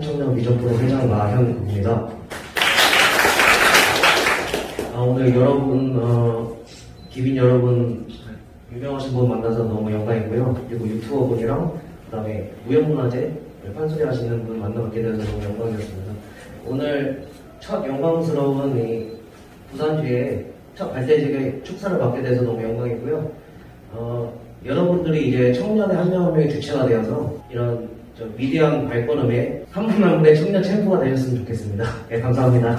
한국청년 비전프로 회장 마현입니다. 아, 오늘 여러분, 어, 기빈 여러분, 유명하신 분 만나서 너무 영광이고요. 그리고 유튜버 분이랑, 그 다음에 무형문화재, 판소리 하시는 분 만나뵙게 되어서 너무 영광이었습니다. 오늘 첫 영광스러운 이 부산주에 첫 발대식의 축사를 맡게 돼서 너무 영광이고요. 어, 여러분들이 이제 청년의 한명 한 명의 주체가 되어서 이런 저 위대한 발걸음에 3분 한 분의 청년 챔프가 되셨으면 좋겠습니다. 네, 감사합니다.